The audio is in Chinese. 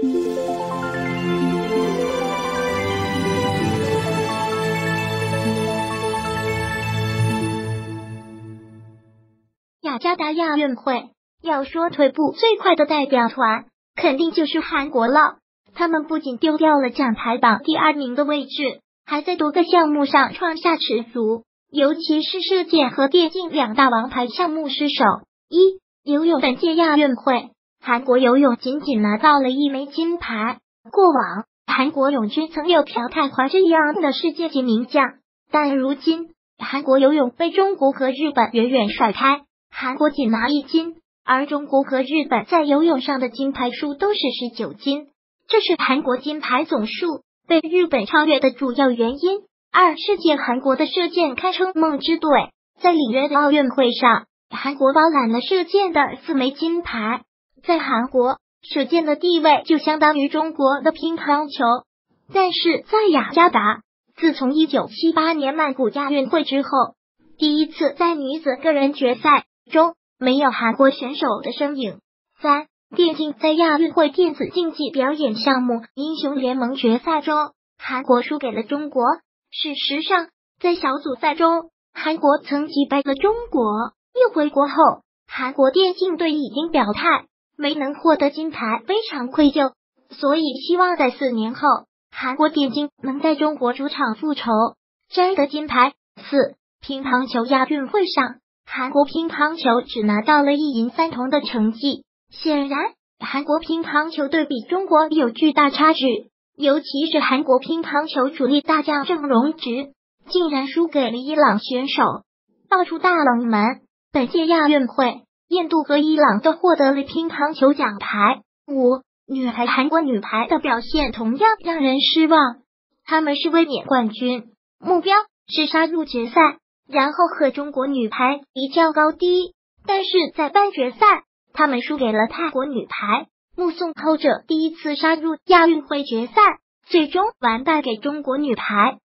雅加达亚运会，要说退步最快的代表团，肯定就是韩国了。他们不仅丢掉了奖牌榜第二名的位置，还在多个项目上创下耻辱，尤其是射箭和电竞两大王牌项目失手。一游泳本届亚运会，韩国游泳仅仅拿到了一枚金牌。过往韩国泳军曾有朴泰桓这样的世界级名将，但如今韩国游泳被中国和日本远远甩开，韩国仅拿一金，而中国和日本在游泳上的金牌数都是十九金。这是韩国金牌总数被日本超越的主要原因。二，世界韩国的射箭堪称梦之队，在里约的奥运会上，韩国包揽了射箭的四枚金牌。在韩国，射箭的地位就相当于中国的乒乓球。但是在雅加达，自从一九七八年曼谷亚运会之后，第一次在女子个人决赛中没有韩国选手的身影。三。电竞在亚运会电子竞技表演项目英雄联盟决赛中，韩国输给了中国。事实上，在小组赛中，韩国曾击败了中国。一回国后，韩国电竞队已经表态，没能获得金牌，非常愧疚，所以希望在四年后，韩国电竞能在中国主场复仇，摘得金牌。四乒乓球亚运会上，韩国乒乓球只拿到了一银三铜的成绩。显然，韩国乒乓球队比中国有巨大差距，尤其是韩国乒乓球主力大将郑荣植竟然输给了伊朗选手，爆出大冷门。本届亚运会，印度和伊朗都获得了乒乓球奖牌。五女排，韩国女排的表现同样让人失望，他们是卫冕冠军，目标是杀入决赛，然后和中国女排一较高低。但是在半决赛。他们输给了泰国女排，目送后者第一次杀入亚运会决赛，最终完败给中国女排。